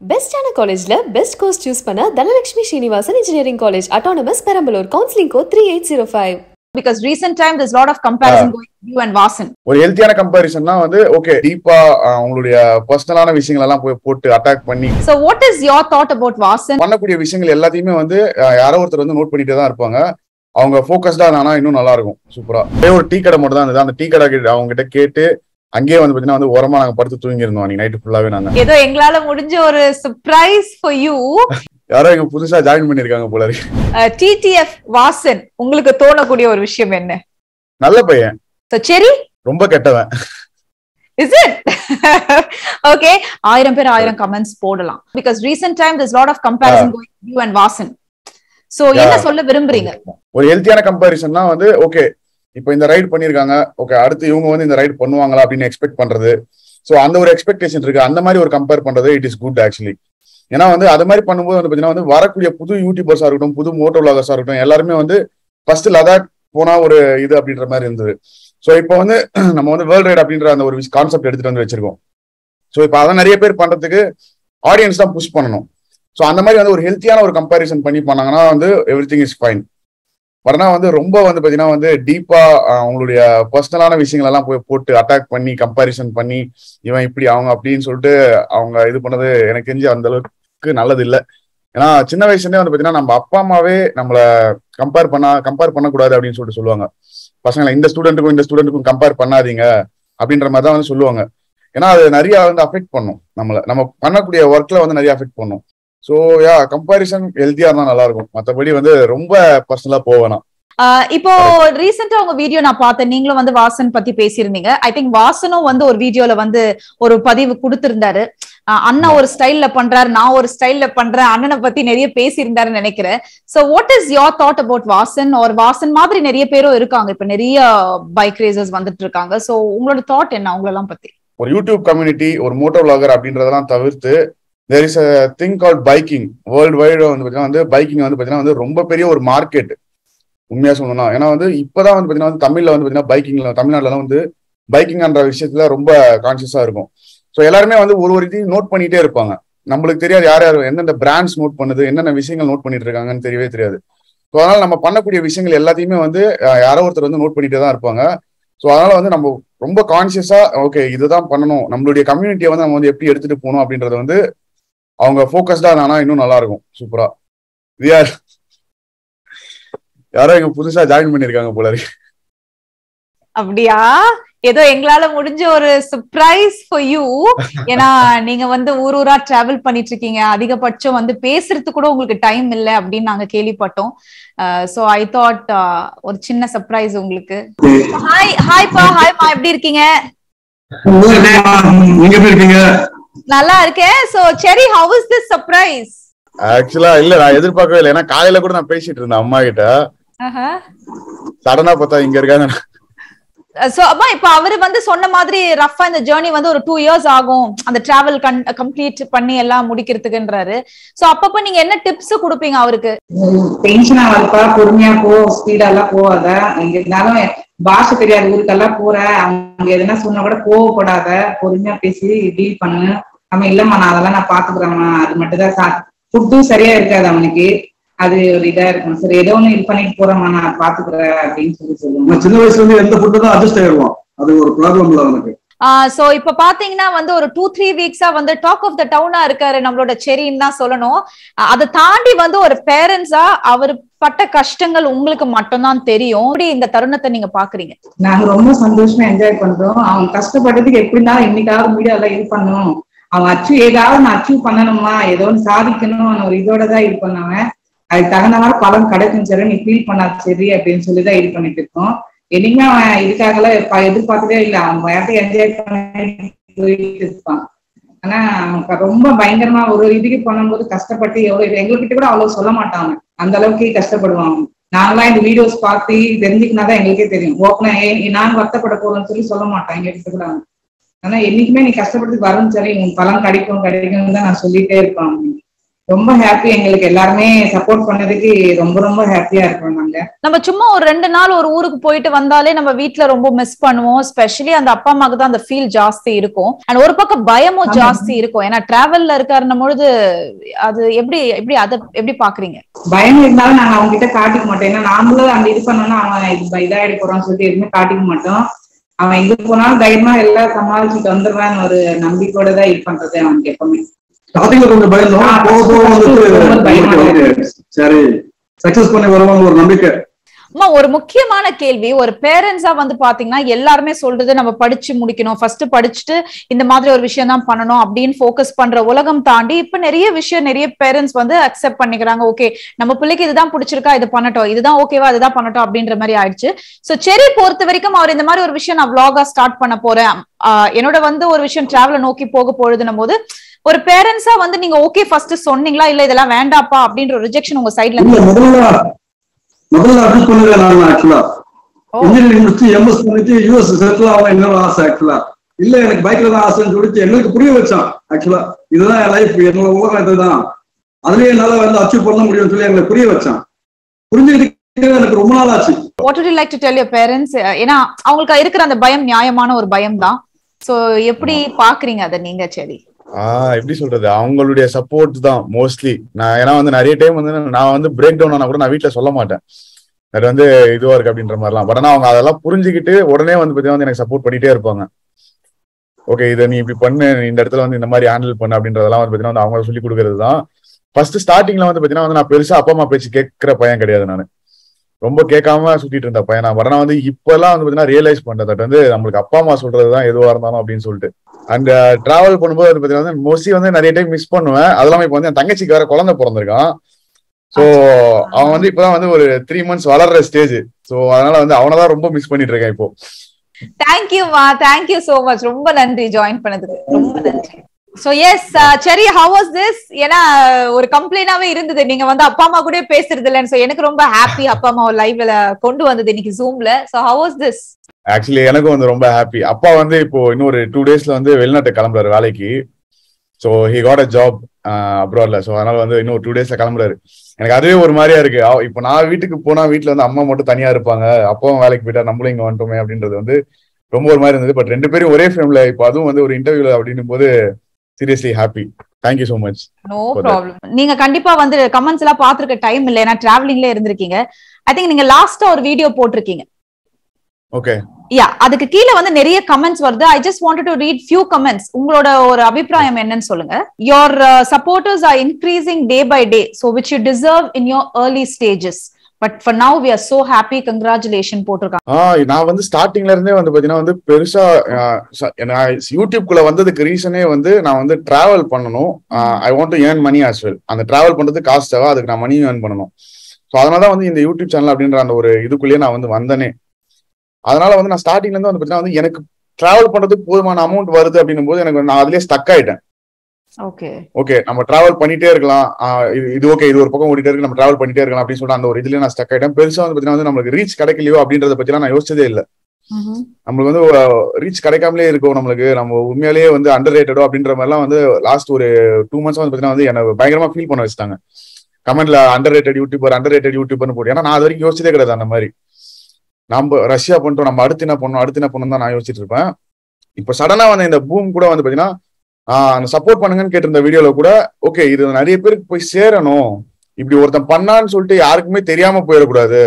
பெஸ்டான காலேஜ்ல best course choose பண்ண Dhanalakshmi Srinivasan engineering college autonomous Perambalur counselling code three eight zero five because recent time there's a lot of comparison going with you and Vasan. ஒரு ஹெல்த்தியான கம்பாரிசன்னா வந்து okay டீப்பா உங்களுடைய பர்சனலான விஷயங்கள் எல்லாம் போய் போட்டு அட்டாக் பண்ணி So what is your thought about Vasan? பண்ணக்கூடிய விஷயங்கள் எல்லாத்தையுமே வந்து யாரோ ஒருத்தர் வந்து நோட் பண்ணிட்டே தான் இருப்பாங்க. அவங்க ஃபோக்கஸ்டா ஆனா இன்னும் நல்லா இருக்கும் சூப்பரா ஒரே ஒரு டீ கடை மட்டும் தான் இருந்தது. அந்த டீ கடை கிட்ட அவங்க கிட்ட கேட்டு அங்கேயே வந்து பாத்தீங்கன்னா வந்து உரமா நாங்க படுத்து தூங்கி இருந்தோம் அன்னைக்கு நைட்டு ஃபுல்லாவே நாங்க. ஏதோ எங்களால முடிஞ்ச ஒரு சர்ப்ரைஸ் ஃபார் யூ யாரோ இங்க புதுசா ஜாயின் பண்ணிருக்காங்க போல இருக்கு. டிடிஎஃப் வாசன் உங்களுக்கு தோணக்கூடிய ஒரு விஷயம் என்ன? நல்ல பையன். செரி ரொம்ப கெட்டவன். இஸ் இட் ஓகே ஆயிரம் பேர் ஆயிரம் கமெண்ட்ஸ் போடலாம். Because recent time this lot of comparison going you and Vasan. So என்ன. சொல்ல விரும்புறீங்க? ஒரு ஹெல்த்தியான கம்பாரிசன்னா வந்து ஓகே இப்போ இந்த ரைட் பண்ணியிருக்காங்க ஓகே அடுத்து இவங்க வந்து இந்த ரைட் பண்ணுவாங்களா அப்படின்னு எக்ஸ்பெக்ட் பண்றது. ஸோ அந்த ஒரு எக்ஸ்பெக்டேஷன் இருக்கு. அந்த மாதிரி ஒரு கம்பேர் பண்றது இட் இஸ் குட் ஆக்சுவலி ஏன்னா வந்து அது மாதிரி பண்ணும்போது வந்து பாத்தீங்கன்னா வந்து வரக்கூடிய புது யூடியூபர்ஸா இருக்கட்டும் புது மோட்டோ விளாகர்ஸா இருக்கட்டும் எல்லாருமே வந்து ஃபர்ஸ்ட் லதாக் போனா ஒரு இது அப்படின்ற மாதிரி இருந்தது. ஸோ இப்போ வந்து நம்ம வந்து வேர்ல்ட் ரைட் அப்படின்ற அந்த ஒரு கான்செப்ட் எடுத்துட்டு வந்து வச்சிருக்கோம். ஸோ இப்போ அதை நிறைய பேர் பண்றதுக்கு ஆடியன்ஸ் தான் புஷ் பண்ணணும். ஸோ அந்த மாதிரி வந்து ஒரு ஹெல்த்தியான ஒரு கம்பேரிசன் பண்ணி பண்ணாங்கன்னா வந்து எவ்ரி திங் இஸ் ஃபைன் வரனா வந்து ரொம்ப வந்து பாத்தீங்கன்னா வந்து டீப்பா அவங்களுடைய பர்சனலான விஷயங்கள் எல்லாம் போய் போட்டு அட்டாக் பண்ணி கம்பாரிசன் பண்ணி இவன் இப்படி அவங்க அப்படின்னு சொல்லிட்டு அவங்க இது பண்ணது எனக்கு தெரிஞ்சு அந்த அளவுக்கு நல்லது இல்லை ஏன்னா சின்ன வயசுலேயே வந்து பாத்தீங்கன்னா நம்ம அப்பா அம்மாவே நம்மள கம்பேர் பண்ணா கம்பேர் பண்ணக்கூடாது அப்படின்னு சொல்லிட்டு சொல்லுவாங்க. பசங்களை இந்த ஸ்டூடெண்ட்டுக்கும் இந்த ஸ்டூடெண்ட்டுக்கும் கம்பேர் பண்ணாதீங்க அப்படின்ற மாதிரி தான் வந்து சொல்லுவாங்க. ஏன்னா அது நிறைய வந்து அஃபெக்ட் பண்ணும் நம்மளை. நம்ம பண்ணக்கூடிய ஒர்க்ல வந்து நிறைய அஃபெக்ட் பண்ணும். ஸோ யா கம்பாரிசன் ஹெல்த்தியா இருந்தா நல்லா இருக்கும் மற்றபடி வந்து ரொம்ப பர்சனலா ஆஹ் இப்போ ரீசெண்டா உங்க வீடியோ நான் பார்த்தேன். நீங்களும் வந்து வாசன் பத்தி பேசியிருந்தீங்க. ஐ திங்க் வாசனும் வந்து ஒரு வீடியோல வந்து ஒரு பதிவு கொடுத்திருந்தாரு. அண்ணா ஒரு ஸ்டைல்ல பண்றாரு நான் ஒரு ஸ்டைல்ல பண்றேன் அண்ணனை பத்தி நிறைய பேசியிருந்தாருன்னு நினைக்கிறேன். So what is your thought about Vasan? ஒரு வாசன் மாதிரி நிறைய பேரும் இருக்காங்க. இப்ப நிறைய பைக் ரேசர்ஸ் வந்துட்டு இருக்காங்க. சோ உங்களோட தாட் என்ன? அவங்களெல்லாம் பத்தி. ஒரு யூடியூப் கம்யூனிட்டி ஒரு மோட்டோ விளாகர் அப்படின்றதெல்லாம் தவிர்த்து there is a thing called biking worldwide வந்து பார்த்தீங்கன்னா வந்து பைக்கிங் வந்து பார்த்தீங்கன்னா வந்து ரொம்ப பெரிய ஒரு மார்க்கெட் உண்மையாக சொல்லணும் ஏன்னா வந்து இப்பதான் வந்து பார்த்தீங்கன்னா வந்து தமிழில் வந்து பார்த்தீங்கன்னா பைக்கிங்ல தமிழ்நாட்டில் வந்து பைக்கிங்ன்ற விஷயத்துல ரொம்ப கான்சியஸாக இருக்கும். ஸோ எல்லாருமே வந்து ஒரு ஒரு இதையும் நோட் பண்ணிட்டே இருப்பாங்க. நம்மளுக்கு தெரியாது யார் யார் எந்தெந்த பிராண்ட்ஸ் நோட் பண்ணுது என்னென்ன விஷயங்கள் நோட் பண்ணிட்டு இருக்காங்கன்னு தெரியவே தெரியாது. ஸோ அதனால நம்ம பண்ணக்கூடிய விஷயங்கள் எல்லாத்தையுமே வந்து யாரோ ஒருத்தர் வந்து நோட் பண்ணிட்டு தான் இருப்பாங்க. ஸோ அதனால வந்து நம்ம ரொம்ப கான்சியஸா ஓகே இதுதான் பண்ணணும். நம்மளுடைய கம்யூனிட்டியை வந்து நம்ம வந்து எப்படி எடுத்துட்டு போகணும் அப்படின்றது வந்து அவங்க ஃபோக்கஸ்டா ஆனா இன்னும் நல்லா இருக்கும் சூப்பரா வி ஆர் யாரோ இங்க புதுசா ஜாயின் பண்ணிருக்காங்க போல இருக்கு. அப்படியா? ஏதோ எங்களால முடிஞ்ச ஒரு சர்ப்ரைஸ் ஃபார் யூ ஏன்னா நீங்க வந்து ஊர் ஊரா டிராவல் பண்ணிட்டு இருக்கீங்க அதிகபட்சம் வந்து பேசுறதுக்கு கூட உங்களுக்கு டைம் இல்லை அப்படின்னு நாங்க கேள்விப்பட்டோம். சோ ஐ தாட் ஒரு சின்ன சர்ப்ரைஸ் உங்களுக்கு. ஹாய் ஹாய்ப்பா ஹாய்மா எப்படி இருக்கீங்க? நீங்க எப்படி இருக்கீங்க? நல்லா இருக்கேன் சோ செரி ஹவ் இஸ் திஸ் சர்ப்ரைஸ் ஆக்சுவலா இல்ல நான் எதிர்பார்க்கவே இல்லை. ஏன்னா காலையில கூட நான் பேசிட்டு இருந்தேன் அம்மா கிட்ட. சடனா பார்த்தா இங்க இருக்காங்க. சோ அம்மா இப்ப அவரு வந்து சொன்ன மாதிரி ரஃபா இந்த ஜேர்னி வந்து ஒரு டூ இயர்ஸ் ஆகும். அந்த டிராவல் கம்ப்ளீட் பண்ணி எல்லாம் முடிக்கிறதுக்குன்றாரு. சோ அப்பப்ப நீங்க என்ன டிப்ஸ் கொடுப்பீங்க அவருக்கு? டென்ஷனா வரப்பா பொறுமையா போ ஸ்பீடா எல்லாம் போவாத அங்க இருந்தாலும் பாஷை தெரியாத ஊருக்கெல்லாம் போற அவங்க எதுனா சொன்னா கூட கோவப்படாத பொறுமையா பேசி டீல் பண்ணு. நம்ம இல்லம்மா நான் அதெல்லாம் நான் பாத்துக்கிறேம்மா. அது மட்டும் தான் சா ஃபுட்டும் சரியா இருக்காது அவனுக்கு. அது ஒரு இதா இருக்கும் சரி ஏதோ ஒண்ணு இது பண்ணிட்டு போறேம்மா நான் பாத்துக்கிறேன் அப்படின்னு சொல்லி சொல்லுவாங்க. நம்ம சின்ன வயசுல இருந்து எந்த ஃபுட்டு தான் அட்ஜஸ்ட் ஆயிடுவோம் அது ஒரு ப்ராப்ளம் இல்ல அவனுக்கு. சோ இப்ப பாத்தீங்கன்னா வந்து ஒரு டூ த்ரீ வீக்ஸா வந்து டாக் ஆஃப் த டவுனா இருக்காரு நம்மளோட செரின்னு தான் சொல்லணும். அதை தாண்டி வந்து ஒரு பேரண்ட்ஸா அவர் பட்ட கஷ்டங்கள் உங்களுக்கு மட்டும்தான் தெரியும். எப்படி இந்த தருணத்தை நீங்க பாக்குறீங்க? நாங்க ரொம்ப சந்தோஷமா என்ஜாய் பண்றோம். அவன் கஷ்டப்பட்டதுக்கு எப்படினாலும் என்னைக்காவது மீடியால இது பண்ணணும் அவன் அச்சீவ் ஏதாவது நான் அச்சீவ் பண்ணணுமா? ஏதோ ஒன்று சாதிக்கணும் ஒரு இதோட தான் இது பண்ணவன் அதுக்கு தகுந்த மாதிரி பலன் கிடைக்கும் சரி நீ ஃபீல் பண்ணா சரி அப்படின்னு சொல்லி தான் இது பண்ணிட்டு இருக்கோம். என்னைக்குமே அவன் இதுக்காக எல்லாம் எதிர்பார்த்ததே இல்லை. அவன் விளையாட்டு என்ஜாய் பண்ணிட்டு போயிட்டு இருப்பான். ஆனா அவன் ரொம்ப பயங்கரமா ஒரு இதுக்கு பண்ணும்போது கஷ்டப்பட்டு எவ்வளவு எங்ககிட்ட கூட அவ்வளவு சொல்ல மாட்டாங்க அந்த அளவுக்கு கஷ்டப்படுவாங்க நாங்களாம் இந்த வீடியோஸ் பார்த்து தெரிஞ்சுக்கினாதான் எங்களுக்கே தெரியும். ஓப்பனா நான் வருத்தப்பட போறேன்னு சொல்லி சொல்ல மாட்டான் எங்க கிட்ட கூட ஆனா என்னைக்குமே நீ கஷ்டப்பட்டு வரும் சரி உன் பலன் கிடைக்கும் கிடைக்கும் தான் நான் சொல்லிட்டே இருப்பேன். ரொம்ப ஹாப்பி எங்களுக்கு எல்லாருமே சப்போர்ட் பண்ணதுக்கு ரொம்ப ரொம்ப ஹாப்பியா இருக்கோம் நாங்க. நம்ம சும்மா ஒரு ரெண்டு நாள் ஒரு ஊருக்கு போயிட்டு வந்தாலே நம்ம வீட்ல ரொம்ப மிஸ் பண்ணுவோம். ஸ்பெஷலி அந்த அப்பா அம்மாக்கு தான் அந்த ஃபீல் ஜாஸ்தி இருக்கும். அண்ட் ஒரு பக்கம் பயமும். ஜாஸ்தி இருக்கும். ஏன்னா டிராவல்ல இருக்காருன்னும் பொழுது அது எப்படி எப்படி அதை எப்படி பாக்குறீங்க பயம் இருந்தாலும் நாங்க அவங்க கிட்ட காட்டிக்க மாட்டோம். ஏன்னா நாமளும் அந்த இது பண்ணோம்னா அவன் இது இதாயிட போறான்னு சொல்லிட்டு எதுவுமே காட்டிக்க மாட்டோம். அவன் எங்க போனாலும் தைரியமா எல்லாம் சமாளிச்சுட்டு வந்துடுவான்னு ஒரு நம்பிக்கையோட தான் இது பண்றது அவனுக்கு எப்பவுமே. சரி சக்சஸ் பண்ணி வருவாங்க ஒரு நம்பிக்கை. அம்மா ஒரு முக்கியமான கேள்வி. ஒரு பேரண்ட்ஸா வந்து பாத்தீங்கன்னா எல்லாருமே சொல்றது நம்ம படிச்சு முடிக்கணும். ஃபர்ஸ்ட் படிச்சுட்டு இந்த மாதிரி ஒரு விஷயம் தான் பண்ணணும் அப்படின்னு ஃபோக்கஸ் பண்ற உலகம் தாண்டி இப்ப நிறைய விஷயம் நிறைய பேரண்ட்ஸ் வந்து அக்செப்ட் பண்ணிக்கிறாங்க. ஓகே நம்ம பிள்ளைக்கு இதுதான் பிடிச்சிருக்கா இது பண்ணட்டும். இதுதான் ஓகேவா இதுதான் பண்ணட்டும் அப்படின்ற மாதிரி ஆயிடுச்சு. சோ செரி பொறுத்த வரைக்கும் அவர் இந்த மாதிரி ஒரு விஷயம் நான் vlog-ஆ ஸ்டார்ட் பண்ண போறேன். என்னோட வந்து ஒரு விஷயம் டிராவலை நோக்கி போக போகுதுன்னும் போது ஒரு பேரண்ட்ஸா வந்து நீங்க ஓகே ஃபர்ஸ்ட் சொன்னீங்களா? இல்ல இதெல்லாம் வேண்டாப்பா அப்படின்ற ரிஜெக்ஷன் உங்க சைட்ல முதல்ல பண்ணதே நான் ஆக்சுவலா. இன்ஜினியரிங் முடிச்சு எம்எஸ் பண்ணிட்டு யூஎஸ் செட்டில் ஆகும் என்னோட ஆசை ஆக்சுவலா இல்ல எனக்கு பைக்ல தான் ஆசைன்னு சொல்லிட்டு எங்களுக்கு புரிய வச்சான் ஆக்சுவலா இதுதான் என் லைஃப் என்னோட உலகம் இதுதான். அதுலயே என்னால வந்து அச்சீவ் பண்ண முடியும்னு சொல்லி எங்களுக்கு புரிய வச்சான். புரிஞ்சுக்கிட்டு எனக்கு ரொம்ப நாள் ஆச்சு. What you like to tell your parents ஏன்னா அவங்களுக்கு இருக்கிற அந்த பயம் நியாயமான ஒரு பயம் தான். சோ எப்படி பாக்குறீங்க அதை நீங்க சரி ஆஹ் எப்படி சொல்றது? அவங்களுடைய சப்போர்ட் தான் மோஸ்ட்லி நான் ஏன்னா வந்து நிறைய டைம் வந்து நான் வந்து பிரேக் டவுன் ஆனா கூட நான் வீட்டுல சொல்ல மாட்டேன். அது வந்து இதுவா இருக்கு அப்படின்ற மாதிரிலாம். பட் ஆனா அவங்க அதெல்லாம் புரிஞ்சுக்கிட்டு உடனே வந்து பாத்தீங்கன்னா வந்து எனக்கு சப்போர்ட் பண்ணிட்டே இருப்பாங்க. ஓகே இதை நீ இப்படி பண்ணு இந்த இடத்துல வந்து இந்த மாதிரி ஹேண்டில் பண்ணு அப்படின்றதெல்லாம் வந்து பாத்தீங்கன்னா வந்து அவங்க சொல்லி கொடுக்கறது தான். ஃபர்ஸ்ட் ஸ்டார்டிங்ல வந்து பாத்தீங்கன்னா வந்து நான் பெருசா அப்பா அம்மா பேச்சு கேட்கிற பையன் கிடையாது நான். ரொம்ப கேட்காம சுத்திட்டு இருந்த பையன் நான் ஆனா வந்து இப்பெல்லாம் வந்து பார்த்தீங்கன்னா ரியலைஸ் பண்றது வந்து நம்மளுக்கு அப்பா அம்மா சொல்றது தான் எதுவா இருந்தாலும் அப்படின்னு சொல்லிட்டு. அண்ட் டிராவல் பண்ணும்போது வந்து பார்த்தீங்கன்னா வந்து மோஸ்ட்லி வந்து நிறைய டைம் மிஸ் பண்ணுவேன். அது இல்லாம இப்போ வந்து என் தங்கச்சிக்கு வேற குழந்தை பிறந்திருக்கான். ஸோ அவன் வந்து இப்பதான் வந்து ஒரு த்ரீ மந்த்ஸ் வளர்ற ஸ்டேஜ் ஸோ அதனால வந்து அவனை தான் ரொம்ப மிஸ் பண்ணிட்டு இருக்கேன் இப்போ. தேங்க்யூமா தேங்க்யூ சோ மச் ரொம்ப நன்றி ஜாயின் பண்ணதுக்கு. ரொம்ப நன்றி. சோ எஸ் சரி ஹவ் வாஸ் திஸ் ஏன்னா ஒரு கம்ப்ளைண்டாவே இருந்தது. நீங்க வந்து அப்பா அம்மா கூட பேசுறது இல்லன்னு சோ எனக்கு ரொம்ப ஹாப்பி அப்பா அம்மா லைவ்ல கொண்டு வந்தது இன்னைக்கு ஜூம்ல so how was this actually எனக்கும் வந்து ரொம்ப ஹாப்பி அப்பா வந்து இப்போ இன்னொரு டூ டேஸ்ல வந்து வெளிநாட்டு கிளம்புறாரு வேலைக்கு. So he got a job அப்ராட்ல so அதனால வந்து இன்னும் டூ டேஸ்ல கிளம்புறாரு. எனக்கு அதுவே ஒரு மாதிரியா இருக்கு. இப்போ நான் வீட்டுக்கு போனா வீட்டுல வந்து அம்மா மட்டும் தனியா இருப்பாங்க. அப்பாவும் வேலைக்கு போயிட்டா நம்மளும் இங்க வந்துட்டோமே அப்படின்றது வந்து ரொம்ப ஒரு மாதிரி இருந்தது. பட் ரெண்டு பேரும் ஒரே ஃப்ரேம்ல இப்போ அதுவும் வந்து ஒரு இன்டர்வியூல அப்படின்னும் போது seriously happy thank you so much no. Problem நீங்க கண்டிப்பா வந்து கமெண்ட்ஸ் எல்லாம் பாத்துருக்க டைம் இல்ல ஏன்னா டிராவலிங்ல இருந்திருக்கீங்க. ஐ திங்க் நீங்க லாஸ்டா ஒரு வீடியோ போட்டிருக்கீங்க. ஓகே யா அதுக்கு கீழே வந்து நிறைய கமெண்ட்ஸ் வருது. I just wanted to read few comments உங்களோட ஒரு அபிப்பிராயம் என்னன்னு சொல்லுங்க. Your supporters are increasing day by day so which you deserve in your early stages but for now we are so happy congratulation போட்டிருக்காங்க. நான் வந்து ஸ்டார்டிங்ல இருந்தே வந்து பாத்தீங்கன்னா வந்து பெருசா நான் யூடியூப்குள்ள வந்ததுக்கு ரீசனே வந்து நான் வந்து டிராவல் பண்ணணும். I want to earn money as well அந்த டிராவல் பண்றது காசு தேவை. அதுக்கு நான் மணியும் ஏர்ன் பண்ணணும். ஸோ அதனால தான் வந்து இந்த யூடியூப் சேனல் அப்படின்ற அந்த ஒரு இதுக்குள்ளேயே நான் வந்து வந்தனே. அதனால வந்து நான் ஸ்டார்டிங்ல இருந்து வந்து பாத்தீங்கன்னா வந்து எனக்கு டிராவல் பண்றதுக்கு போதுமான அமௌண்ட் வருது அப்படின்னும் போது எனக்கு நான் அதுலயே ஸ்டக் ஆயிட்டேன். ஓகே ஓகே நம்ம டிராவல் பண்ணிட்டே இருக்கலாம். இது ஓகே இது ஒரு பக்கம் ஓடிட்டே இருக்கு நம்ம டிராவல் பண்ணிட்டே இருக்கலாம் அப்படின்னு சொல்லிட்டு அந்த ஒரு இதுல நான் ஸ்டக் ஆயிட்டேன். பெருசா வந்து பாத்தீங்கன்னா வந்து நம்மளுக்கு ரீச் கிடைக்கலையோ அப்படின்றத பத்திலாம் நான் யோசிச்சதே இல்லை. நம்மளுக்கு வந்து ரீச் கிடைக்காமலே இருக்கும் நம்மளுக்கு. நம்ம உண்மையாலேயே வந்து அண்டர் ரேட்டடோ அப்படின்ற மாதிரிலாம் வந்து லாஸ்ட் ஒரு டூ மந்த்ஸ் வந்து பாத்தீங்கன்னா வந்து என்ன பயங்கரமா ஃபீல் பண்ண வச்சுட்டாங்க. கமெண்ட்ல under rated YouTuber under rated யூடியூபர்னு போட்டு. ஏன்னா நான் அது வரைக்கும் யோசிச்சதே கிடையாது அந்த மாதிரி. நம்ம ரஷ்யா பண்ணிட்டோம் நம்ம அடுத்து என்ன பண்ணணும் அடுத்து என்ன பண்ணணும் தான் நான் யோசிச்சுட்டு இருப்பேன். இப்போ சடனா வந்து இந்த பூம் கூட வந்து பாத்தீங்கன்னா ஆஹ் சப்போர்ட் பண்ணுங்கன்னு கேட்டிருந்த வீடியோல கூட ஓகே இது நிறைய பேருக்கு போய் சேரணும். இப்படி ஒருத்தன் பண்ணான்னு சொல்லிட்டு யாருக்குமே தெரியாம போயிடக்கூடாது.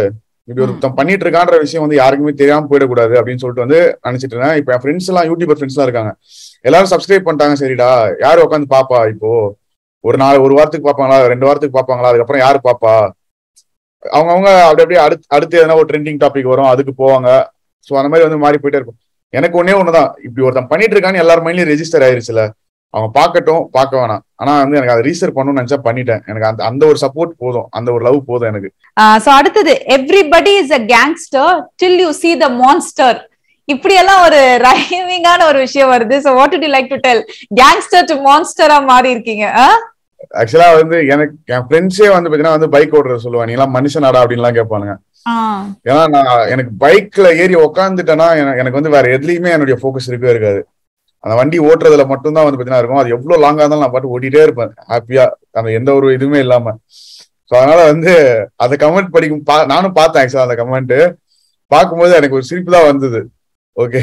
இப்படி ஒருத்தன் பண்ணிட்டு இருக்கான்ற விஷயம் வந்து யாருக்குமே தெரியாம போயிடக்கூடாது அப்படின்னு சொல்லிட்டு வந்து நினைச்சிட்டு இருந்தேன். இப்போ என் ஃப்ரெண்ட்ஸ் எல்லாம் யூடியூபர் ஃப்ரெண்ட்ஸ் எல்லாம் இருக்காங்க. எல்லாரும் சப்ஸ்கிரைப் பண்ணிட்டாங்க. சரிடா யாரு உட்காந்து பாப்பா இப்போ? ஒரு நாள் ஒரு வாரத்துக்கு பாப்பாங்களா? ரெண்டு வாரத்துக்கு பாப்பாங்களா? அதுக்கப்புறம் யாரு பாப்பா? அவங்க அவங்க அப்படி அப்படியே அடுத்து அடுத்து எதனா ஒரு ட்ரெண்டிங் டாபிக் வரும் அதுக்கு போவாங்க. ஸோ அந்த மாதிரி வந்து மாறி போயிட்டே இருக்கும். எனக்கு ஒன்னே ஒண்ணுதான். இப்படி ஒருத்தன் பண்ணிட்டு இருக்கான்னு எல்லார் மைண்ட்லயும் ரெஜிஸ்டர் ஆயிருச்சுல. அவங்க பார்க்கட்டும் பார்க்க வேணாம். ஆனா வந்து எனக்கு அதை ரீசர் பண்ணணும்னு நினைச்சா பண்ணிட்டேன். எனக்கு அந்த அந்த ஒரு சப்போர்ட் போதும். அந்த ஒரு லவ் போதும் எனக்கு. சோ அடுத்தது everybody is a gangster till you see the monster இப்படி எல்லாம் ஒரு ரைமிங்கான ஒரு விஷயம் வருது. So what do like to tell gangster to மான்ஸ்டரா மாறி இருக்கீங்க? ஆக்சுவலா வந்து எனக்கு என் ஃப்ரெண்ட்ஸே வந்து பாத்தீங்கன்னா வந்து பைக் ஓட்டுறது சொல்லுவாங்க. நீ எல்லாம் மனுஷனாடா அப்படின்லாம் கேட்பானுங்க. ஏன்னா நான் எனக்கு பைக்ல ஏறி உக்காந்துட்டேன்னா என- எனக்கு வந்து வேற எதுலயுமே என்னுடைய ஃபோக்கஸ் இருக்கவே இருக்காது. அந்த வண்டி ஓட்டுறதுல மட்டும்தான் வந்து பார்த்தீங்கன்னா இருக்கும். அது எவ்வளவு லாங்கா இருந்தாலும் நான் பாட்டு ஓட்டிகிட்டே இருப்பேன். ஹாப்பியா அந்த எந்த ஒரு இதுவுமே இல்லாம. ஸோ அதனால வந்து அந்த கமெண்ட் படிக்கும் பா- நானும் பார்த்தேன் ஆக்சுவலா அந்த கமெண்ட் பார்க்கும்போது எனக்கு ஒரு சிரிப்பு தான் வந்தது. ஓகே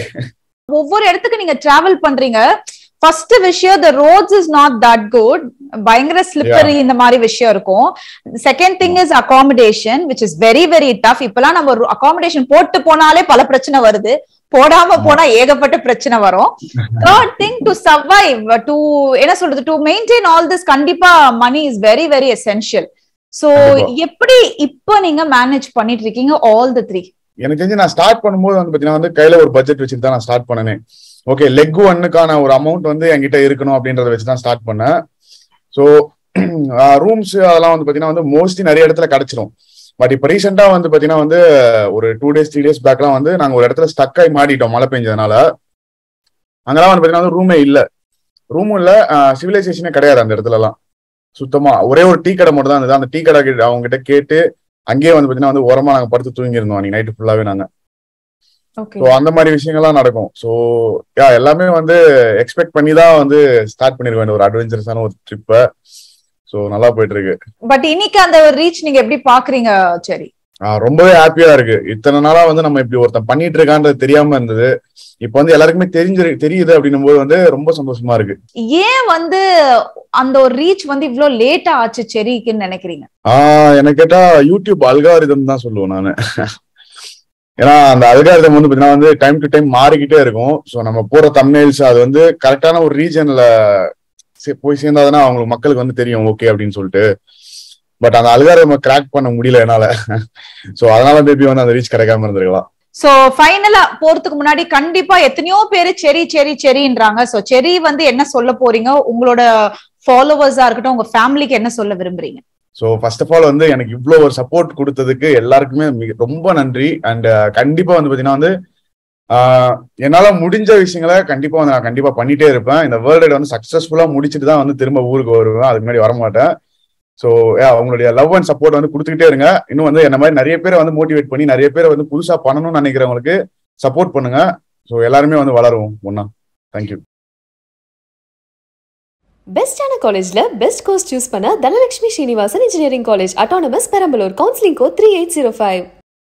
ஒவ்வொரு இடத்துக்கு நீங்க டிராவல் பண்றீங்க. ஃபர்ஸ்ட் விஷயம் the roads is not that good பயங்கர ஸ்லிப்பரி இந்த மாதிரி விஷயம் இருக்கும். Second thing is accommodation which is very very tough இப்பெல்லாம் நம்ம அகாமடேஷன் போட்டு போனாலே பல பிரச்சனை வருது. போடாம போனா ஏகப்பட்ட பிரச்சனை வரும். Third thing to survive to என்ன சொல்றது டு மெயின்டைன் ஆல் திஸ் கண்டிப்பா money is very very essential so. எப்படி இப்போ நீங்க மேனேஜ் பண்ணிட்டு இருக்கீங்க ஆல் த த்ரீ எனக்கு தெரிஞ்சு நான் ஸ்டார்ட் பண்ணும்போது வந்து பாத்தீங்கன்னா வந்து கையில ஒரு பட்ஜெட் வச்சுட்டு தான் நான் ஸ்டார்ட் பண்ணனே. ஓகே லெக் ஒன்னுக்கான ஒரு அமௌண்ட் வந்து என்கிட்ட இருக்கணும் அப்படின்றத வச்சு தான் ஸ்டார்ட் பண்ணேன். ஸோ ரூம்ஸ் அதெல்லாம் வந்து பாத்தீங்கன்னா வந்து மோஸ்ட்லி நிறைய இடத்துல கிடைச்சிரும். பட் இப்போ ரீசெண்டா வந்து பாத்தீங்கன்னா வந்து ஒரு டூ டேஸ் த்ரீ டேஸ் பேக்லாம் வந்து நாங்க ஒரு இடத்துல ஸ்டக் ஆகி மாட்டிட்டோம் மழை பெஞ்சதுனால. அங்கெல்லாம் வந்து பாத்தீங்கன்னா வந்து ரூமே இல்ல. ரூமும் இல்ல சிவிலைசேஷனே கிடையாது அந்த இடத்துல எல்லாம் சுத்தமா ஒரே ஒரு டீ கடை மட்டும் தான் இருந்தது. அந்த டீ கடை கிட்ட அவங்க கிட்ட கேட்டு அங்கேயே வந்து பாத்தீங்கன்னா வந்து ஓரமா நாங்க படுத்து தூங்கியிருந்தோம் அன்னைக்கு நைட்டு ஃபுல்லாவே நாங்க. ஸோ அந்த மாதிரி விஷயங்கள்லாம் நடக்கும். ஸோ யா எல்லாமே வந்து எக்ஸ்பெக்ட் பண்ணி தான் வந்து ஸ்டார்ட் பண்ணிருக்க வேண்டிய ஒரு அட்வென்ச்சரஸான ஒரு ட்ரிப்பை ஸோ நல்லா போயிட்டு இருக்கு. பட் இன்னைக்கு அந்த ரீச் நீங்க எப்படி பாக்குறீங்க சரி? ரொம்பவே ஹாப்பியா இருக்கு. இத்தனை நாளா வந்து நம்ம இப்படி ஒருத்தன் பண்ணிட்டு இருக்கான்றது தெரியாம இருந்தது. இப்போ வந்து எல்லாருக்குமே தெரிஞ்சு தெரியுது அப்படின்னும் போது வந்து ரொம்ப சந்தோஷமா இருக்கு. ஏன் வந்து அந்த ஒரு ரீச் வந்து இவ்ளோ லேட்டா ஆச்சு செரிக்குன்னு நினைக்கிறீங்க? ஆஹ் எனக்கு கேட்டா யூடியூப் அல்காரிதம் தான் சொல்லுவேன் நானு. ஏன்னா அந்த அல்காரிதம் வந்து பாத்தீங்கன்னா வந்து டைம் டு டைம் மாறிக்கிட்டே இருக்கும். ஸோ நம்ம போற தம்னேல்ஸ் அது வந்து கரெக்டான ஒரு ரீஜன்ல போய் சேர்ந்தாதானே அவங்களுக்கு மக்களுக்கு வந்து தெரியும் ஓகே அப்படின்னு சொல்லிட்டு. பட் அந்த அல்காரிதம் கிராக் பண்ண முடியல என்னால. ஸோ அதனால மேபி வந்து அந்த ரீச் கிடைக்காம இருந்திருக்கலாம். சோ ஃபைனலா போறதுக்கு முன்னாடி கண்டிப்பா எத்தனையோ பேரு செரி செரி செரின்றாங்க. சோ செரி வந்து என்ன சொல்ல போறீங்க? உங்களோட ஃபாலோவர்ஸா இருக்கட்டும் உங்க ஃபேமிலிக்கு என்ன சொல்ல விரும்புறீங்க? ஸோ ஃபர்ஸ்ட் ஆஃப் ஆல் வந்து எனக்கு இவ்வளோ ஒரு சப்போர்ட் கொடுத்ததுக்கு எல்லாருக்குமே மிக ரொம்ப நன்றி. அண்ட் கண்டிப்பா வந்து பாத்தீங்கன்னா வந்து ஆஹ் என்னால முடிஞ்ச விஷயங்களை கண்டிப்பா வந்து நான் கண்டிப்பா பண்ணிட்டே இருப்பேன். இந்த வேர்ல்டு வந்து சக்சஸ்ஃபுல்லா முடிச்சுட்டு தான் வந்து திரும்ப ஊருக்கு வருவேன். அதுக்கு முன்னாடி வரமாட்டேன். ஸோ அவங்களுடைய லவ் அண்ட் சப்போர்ட் வந்து கொடுத்துக்கிட்டே இருங்க. இன்னும் வந்து என்ன மாதிரி நிறைய பேரை வந்து மோட்டிவேட் பண்ணி நிறைய பேரை வந்து புதுசாக பண்ணணும்னு நினைக்கிறவங்களுக்கு சப்போர்ட் பண்ணுங்க. ஸோ எல்லாருமே வந்து வளருவோம் ஒன்னா தேங்க்யூ பெஸ்டான காலேஜ்ல பெஸ்ட் கோர்ஸ் சூஸ் பண்ண Dhanalakshmi Srinivasan engineering college autonomous Perambalur counselling code three eight zero five